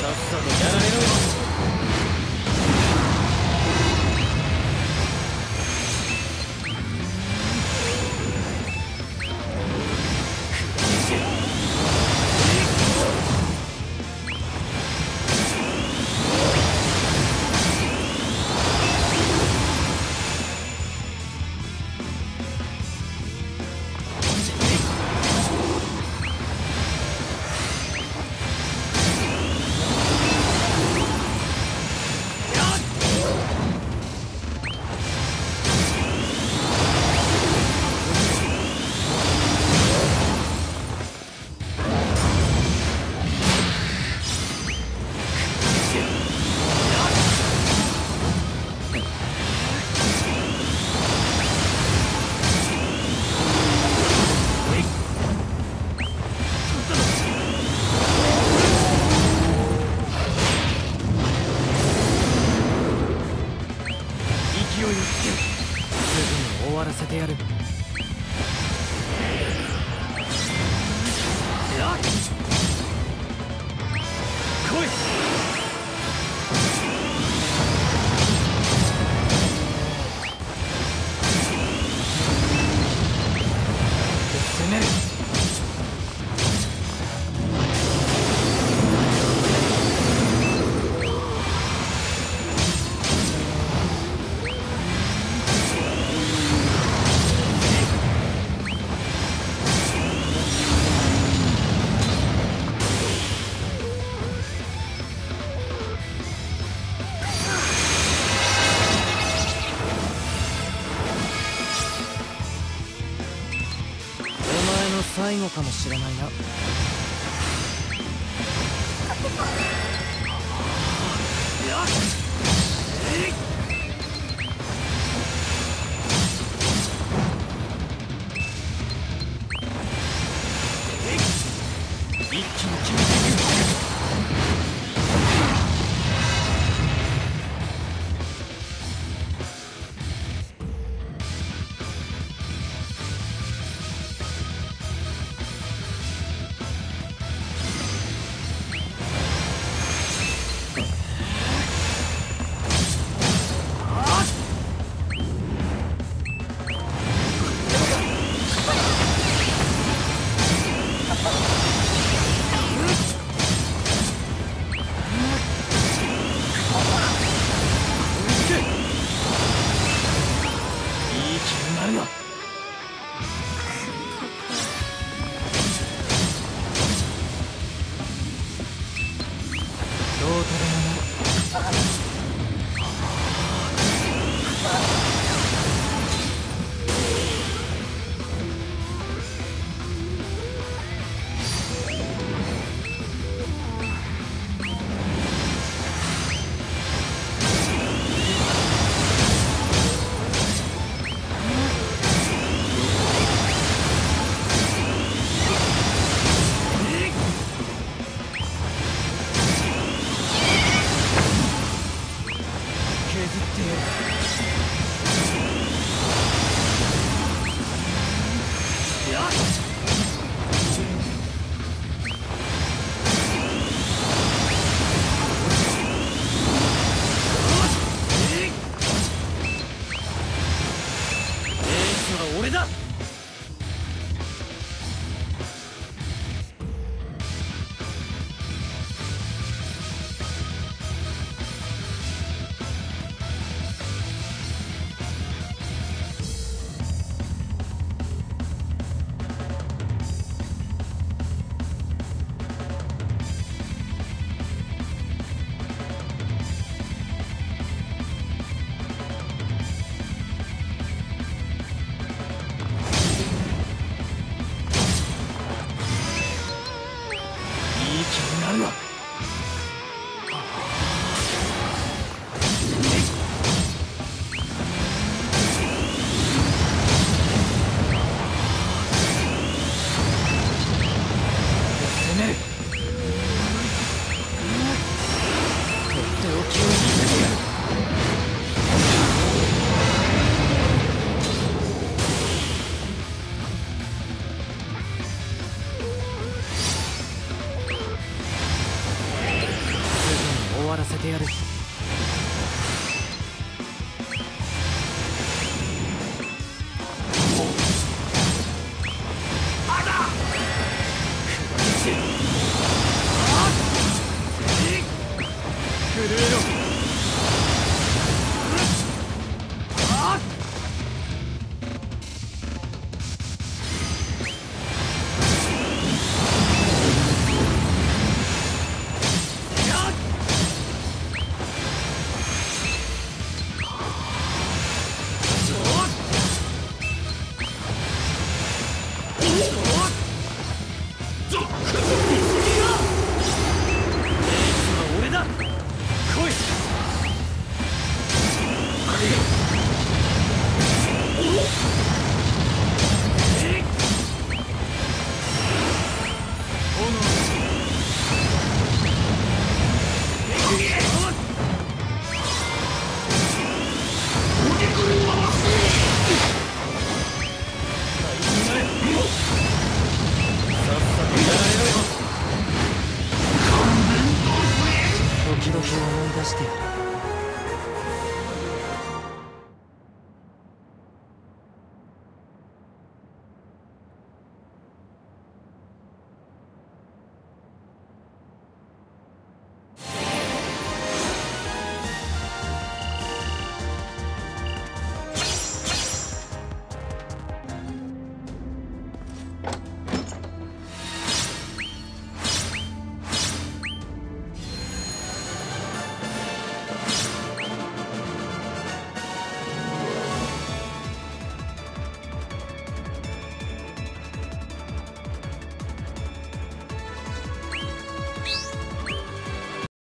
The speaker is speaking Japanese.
さっさとやられろてやる。が最後かもしれないな。よし。Santiago.